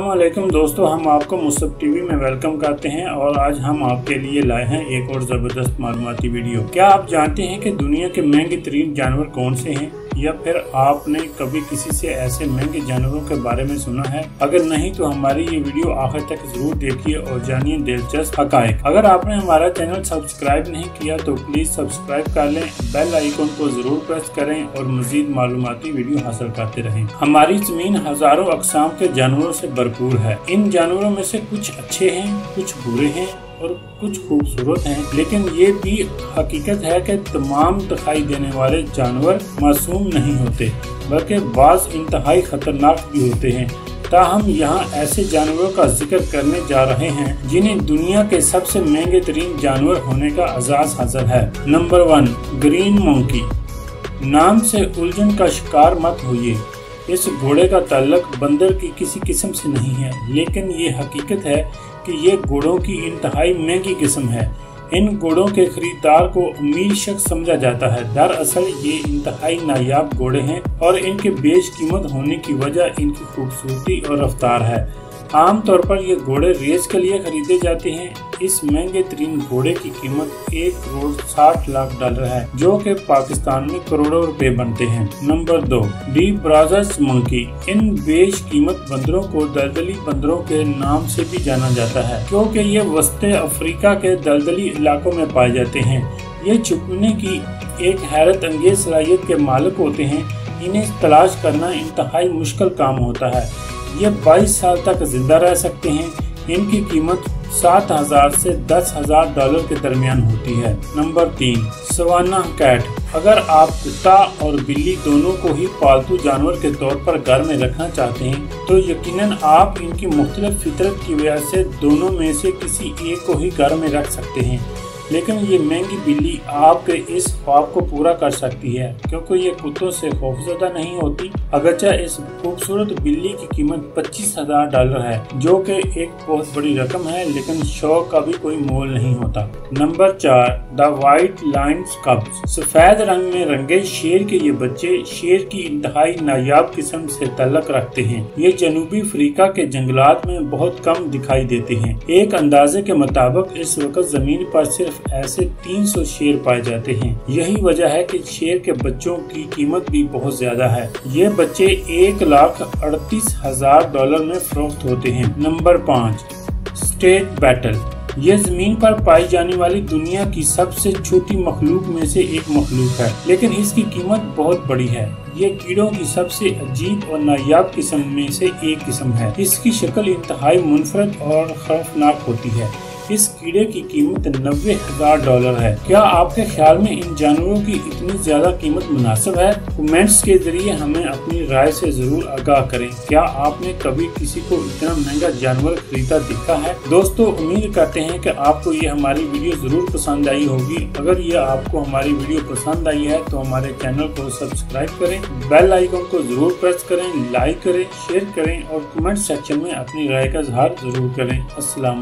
वालेकुम दोस्तों, हम आपको मुसब टीवी में वेलकम करते हैं और आज हम आपके लिए लाए हैं एक और ज़बरदस्त मालूमती वीडियो। क्या आप जानते हैं कि दुनिया के महँगे तरीन जानवर कौन से हैं? या फिर आपने कभी किसी से ऐसे महँगे जानवरों के बारे में सुना है? अगर नहीं तो हमारी ये वीडियो आखिर तक ज़रूर देखिए और जानिए दिलचस्प हकायक। अगर आपने हमारा चैनल सब्सक्राइब नहीं किया तो प्लीज़ सब्सक्राइब कर लें, बेल आइकन को ज़रूर प्रेस करें और मजीद मालूमती वीडियो हासिल करते रहें। हमारी ज़मीन हज़ारों अकसाम के जानवरों से भरपूर है। इन जानवरों में से कुछ अच्छे हैं, कुछ बुरे हैं। और कुछ खूबसूरत हैं। लेकिन ये भी हकीकत है कि तमाम दिखाई देने वाले जानवर मासूम नहीं होते, बल्कि बाज इंतहाई खतरनाक भी होते हैं। ताहम यहाँ ऐसे जानवरों का ज़िक्र करने जा रहे हैं, जिन्हें दुनिया के सबसे महँगे तरीन जानवर होने का आजाज हासिल है। Number one, green monkey. नाम से उलझन का शिकार मत होइए। इस घोड़े का ताल्लक बंदर की किसी किस्म से नहीं है, लेकिन ये हकीकत है कि ये घोड़ों की इंतहाई महँगी किस्म है। इन घोड़ों के खरीदार को अमीर शख्स समझा जाता है। दरअसल ये इंतहाई नायाब घोड़े हैं और इनके बेश कीमत होने की वजह इनकी खूबसूरती और रफ्तार है। आमतौर पर ये घोड़े रेस के लिए खरीदे जाते हैं। इस महँगे तरीन घोड़े की कीमत एक करोड़ साठ लाख डॉलर है, जो कि पाकिस्तान में करोड़ों रुपए बनते हैं। नंबर दो, डी ब्राजर्स मंकी। इन बेश कीमत बंदरों को दलदली बंदरों के नाम से भी जाना जाता है, क्योंकि ये वस्ते अफ्रीका के दलदली इलाकों में पाए जाते हैं। ये छुपने की एक हैरत अंगेज सलाहियत के मालिक होते हैं। इन्हें तलाश करना इंतहाई मुश्किल काम होता है। ये 22 साल तक ज़िंदा रह सकते हैं। इनकी कीमत सात हज़ार से दस हज़ार डॉलर के दरमियान होती है। नंबर तीन, सवाना कैट। अगर आप कुत्ता और बिल्ली दोनों को ही पालतू जानवर के तौर पर घर में रखना चाहते हैं तो यकीनन आप इनकी मुख्तलिफ़ फितरत की वजह से दोनों में से किसी एक को ही घर में रख सकते हैं। लेकिन ये महँगी बिल्ली आपके इस ख्वाब को पूरा कर सकती है, क्योंकि ये कुत्तों से खौफजदा नहीं होती। अगरचा इस खूबसूरत बिल्ली की कीमत पच्चीस हज़ार डॉलर है, जो कि एक बहुत बड़ी रकम है, लेकिन शौक का भी कोई मोल नहीं होता। नंबर चार, द वाइट लाइन कब सफ़ेद रंग में रंगे शेर के ये बच्चे शेर की इंतहाई नायाब किस्म से तलक रखते हैं। ये जनूबी अफ्रीका के जंगलात में बहुत कम दिखाई देते हैं। एक अंदाजे के मुताबिक इस वक्त ज़मीन पर सिर्फ़ सिर्फ़ ऐसे 300 शेर पाए जाते हैं। यही वजह है कि शेर के बच्चों की कीमत भी बहुत ज़्यादा है। ये बच्चे एक लाख अड़तीस हज़ार डॉलर में फरोख्त होते हैं। नंबर पाँच, स्टेट बैटल। ये ज़मीन पर पाई जाने वाली दुनिया की सबसे छोटी मखलूक में से एक मखलूक है, लेकिन इसकी कीमत बहुत बड़ी है। ये कीड़ों की सबसे अजीब और नायाब किस्म में से एक किस्म है। इसकी शक्ल इंतहाई मुनफरद और खौफनाक होती है। इस कीड़े की कीमत नब्बे हज़ार डॉलर है। क्या आपके ख्याल में इन जानवरों की इतनी ज़्यादा कीमत मुनासिब है? कमेंट्स के ज़रिए हमें अपनी राय से ज़रूर आगाह करें। क्या आपने कभी किसी को इतना महँगा जानवर खरीदा देखा है? दोस्तों, उम्मीद करते हैं कि आपको ये हमारी वीडियो ज़रूर पसंद आई होगी। अगर ये आपको हमारी वीडियो पसंद आई है तो हमारे चैनल को सब्सक्राइब करें। बेल आइकन को ज़रूर प्रेस करें, लाइक करें, शेयर करें और कमेंट सेक्शन में अपनी राय का इजहार ज़रूर करें। असला